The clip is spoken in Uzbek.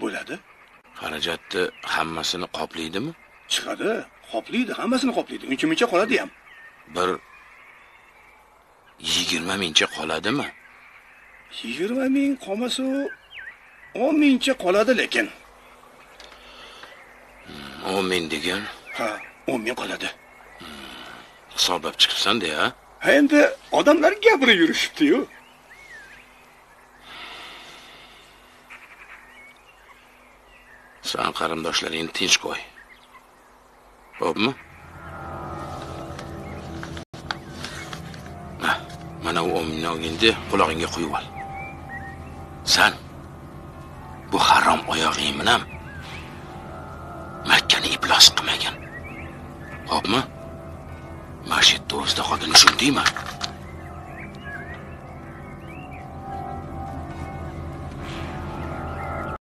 bo'ladi. Xarajatni hammasini qoplaydimi? Chiqadi. Qoplaydi hammasini qoplaydi. Uncha muncha qoladi ham. Bir yigirma mingcha qoladimi? Yigirma ming qolmasu o'n mingcha qoladi lekin. O'n ming degan? Ha o'n ming qoladi. Hisoblab chiqibsan-da ha endi odamlar gapirib yurishibdiyu san qarindoshlaringni tinch qo'y xo'pmi mana u o'n mingni olgingda qulog'ingga quyib ol. San bu harom oyog'ing bilan makkani iflos qilmagin xo'pmi masjidni o'zida qolgin tushundingmi